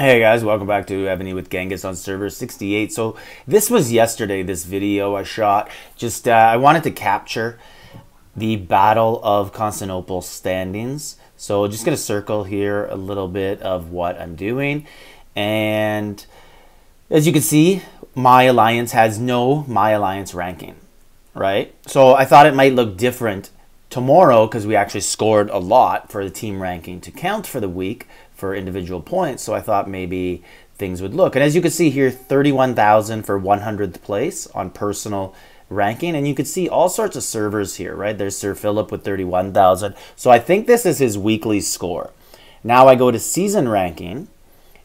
Hey guys, welcome back to Evony with Genghis on server 68. So this was yesterday, this video I shot. Just, uh, I wanted to capture the Battle of Constantinople standings. So just to circle here a little bit of what I'm doing. And as you can see, my alliance has no my alliance ranking, right? So I thought it might look different tomorrow because we actually scored a lot for the team ranking to count for the week for individual points. So I thought maybe things would look. And as you can see here, 31,000 for 100th place on personal ranking. And you can see all sorts of servers here, right? There's Sir Philip with 31,000. So I think this is his weekly score. Now I go to season ranking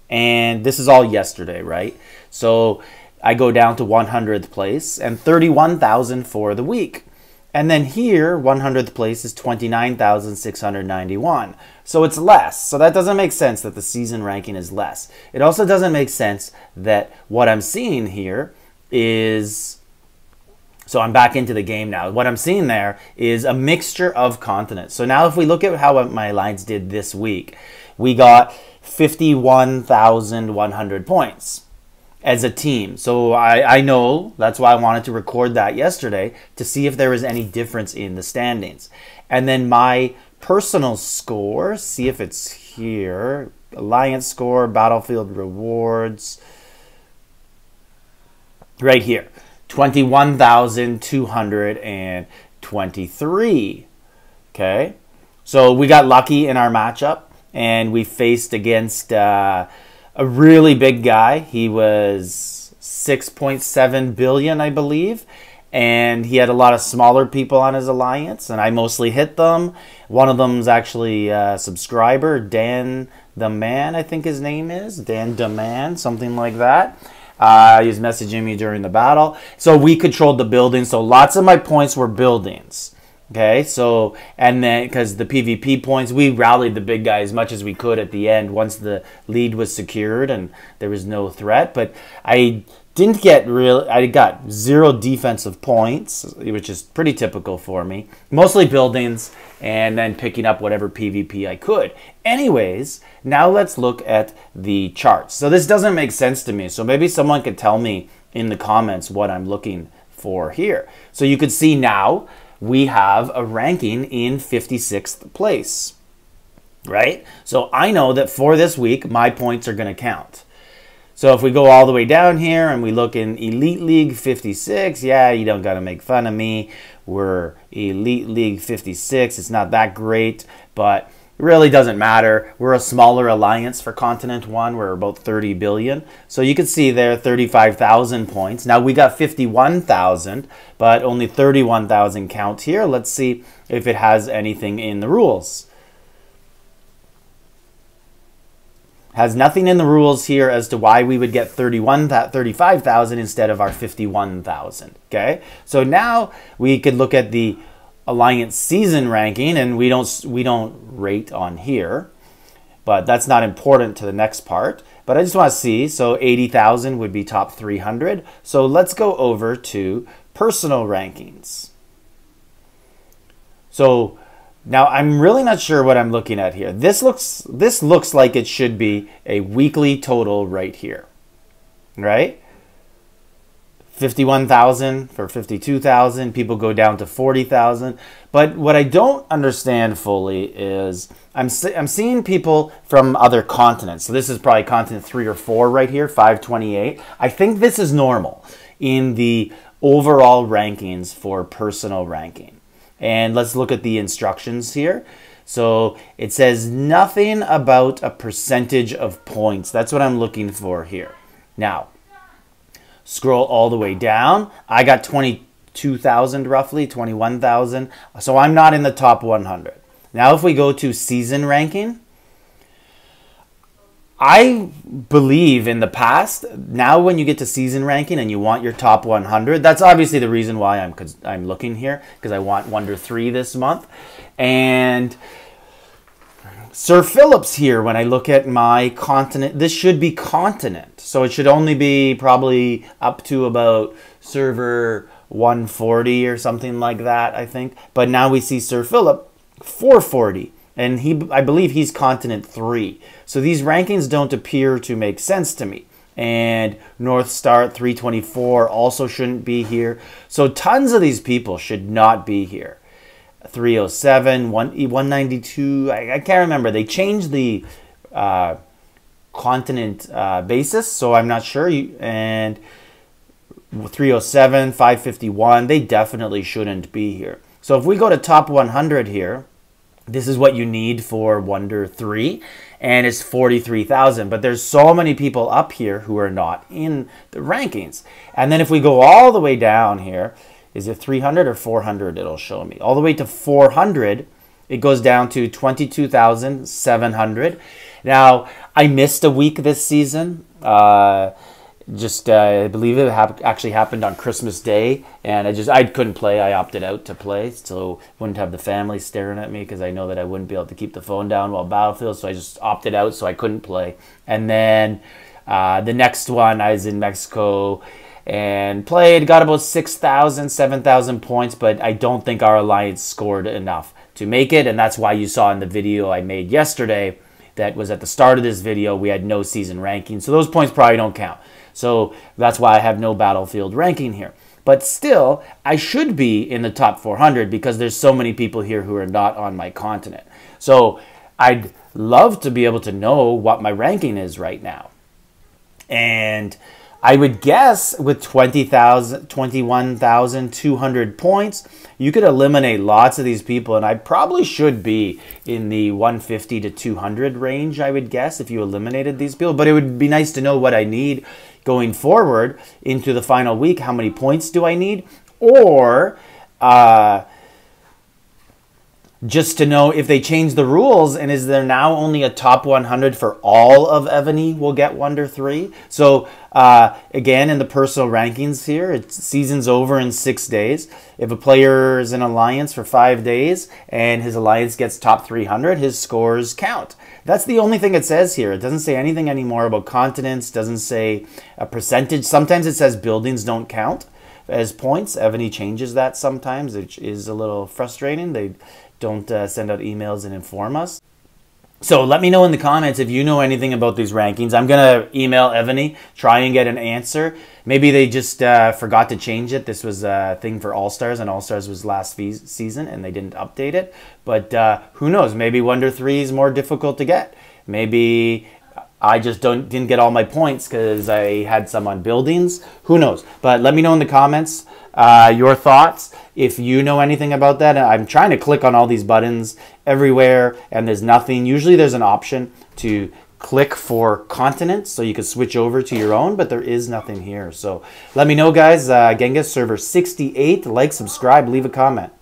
and this is all yesterday, right? So I go down to 100th place and 31,000 for the week. And then here, 100th place is 29,691. So it's less. So that doesn't make sense that the season ranking is less. It also doesn't make sense that what I'm seeing here is. So I'm back into the game now. What I'm seeing there is a mixture of continents. So now if we look at how my lines did this week, we got 51,100 points as a team. So I, I know that's why I wanted to record that yesterday to see if there was any difference in the standings. And then my personal score, see if it's here. Alliance score, battlefield rewards. Right here. 21,223. Okay. So we got lucky in our matchup and we faced against uh, a really big guy. He was 6.7 billion, I believe. And he had a lot of smaller people on his alliance, and I mostly hit them. One of them's actually a subscriber, Dan the Man, I think his name is. Dan the Man, something like that. Uh, he was messaging me during the battle. So we controlled the building, so lots of my points were buildings. Okay, so and then because the PvP points, we rallied the big guy as much as we could at the end once the lead was secured and there was no threat. But I didn't get real. I got zero defensive points, which is pretty typical for me. Mostly buildings and then picking up whatever PvP I could. Anyways, now let's look at the charts. So this doesn't make sense to me. So maybe someone could tell me in the comments what I'm looking for here. So you could see now we have a ranking in 56th place, right? So I know that for this week, my points are going to count. So if we go all the way down here and we look in Elite League 56, yeah, you don't got to make fun of me. We're Elite League 56. It's not that great, but it really doesn't matter. We're a smaller alliance for Continent 1. We're about 30 billion. So you can see there 35,000 points. Now we got 51,000, but only 31,000 count here. Let's see if it has anything in the rules. Has nothing in the rules here as to why we would get 31 35,000 instead of our 51,000, okay? So now we could look at the alliance season ranking and we don't we don't rate on here but that's not important to the next part. But I just want to see so 80,000 would be top 300 so let's go over to personal rankings. So now I'm really not sure what I'm looking at here. This looks this looks like it should be a weekly total right here right 51,000 for 52,000. People go down to 40,000. But what I don't understand fully is I'm, I'm seeing people from other continents. So this is probably continent three or four right here, 528. I think this is normal in the overall rankings for personal ranking. And let's look at the instructions here. So it says nothing about a percentage of points. That's what I'm looking for here. Now, Scroll all the way down. I got 22,000 roughly, 21,000. So I'm not in the top 100. Now, if we go to season ranking, I believe in the past, now when you get to season ranking and you want your top 100, that's obviously the reason why I'm, I'm looking here, because I want Wonder 3 this month. And Sir Philip's here when I look at my continent. This should be continent. So it should only be probably up to about server 140 or something like that, I think. But now we see Sir Philip 440. and he I believe he's continent 3. So these rankings don't appear to make sense to me. And North Star 324 also shouldn't be here. So tons of these people should not be here. 307, 192, I, I can't remember. They changed the uh, continent uh, basis, so I'm not sure. And 307, 551, they definitely shouldn't be here. So if we go to top 100 here, this is what you need for Wonder 3 and it's 43,000 but there's so many people up here who are not in the rankings and then if we go all the way down here is it 300 or 400 it'll show me all the way to 400 it goes down to 22,700 now I missed a week this season uh, just uh, I believe it hap- actually happened on Christmas Day, and I just I couldn't play. I opted out to play, so wouldn't have the family staring at me because I know that I wouldn't be able to keep the phone down while Battlefield. So I just opted out, so I couldn't play. And then uh, the next one, I was in Mexico and played, got about 6,000, 7,000 points, but I don't think our alliance scored enough to make it, and that's why you saw in the video I made yesterday that was at the start of this video we had no season ranking, so those points probably don't count. So that's why I have no battlefield ranking here. But still, I should be in the top 400 because there's so many people here who are not on my continent. So I'd love to be able to know what my ranking is right now. And I would guess with 20,000, 21,200 points, you could eliminate lots of these people, and I probably should be in the 150 to 200 range, I would guess, if you eliminated these people. But it would be nice to know what I need going forward into the final week. How many points do I need? Or, uh, just to know if they change the rules and is there now only a top 100 for all of Evony will get one Wonder 3. So uh, again, in the personal rankings here, it's season's over in six days. If a player is in alliance for five days and his alliance gets top 300, his scores count. That's the only thing it says here. It doesn't say anything anymore about continents, doesn't say a percentage. Sometimes it says buildings don't count as points. Evony changes that sometimes, which is a little frustrating. They don't uh, send out emails and inform us. So let me know in the comments if you know anything about these rankings. I'm gonna email Evony, try and get an answer. Maybe they just uh, forgot to change it. This was a thing for All Stars, and All Stars was last season, and they didn't update it. But uh, who knows? Maybe Wonder Three is more difficult to get. Maybe I just don't didn't get all my points because I had some on buildings. Who knows? But let me know in the comments uh, your thoughts. If you know anything about that, I'm trying to click on all these buttons everywhere and there's nothing. Usually there's an option to click for continents so you can switch over to your own, but there is nothing here. So let me know, guys. Uh, Genghis server 68. Like, subscribe, leave a comment.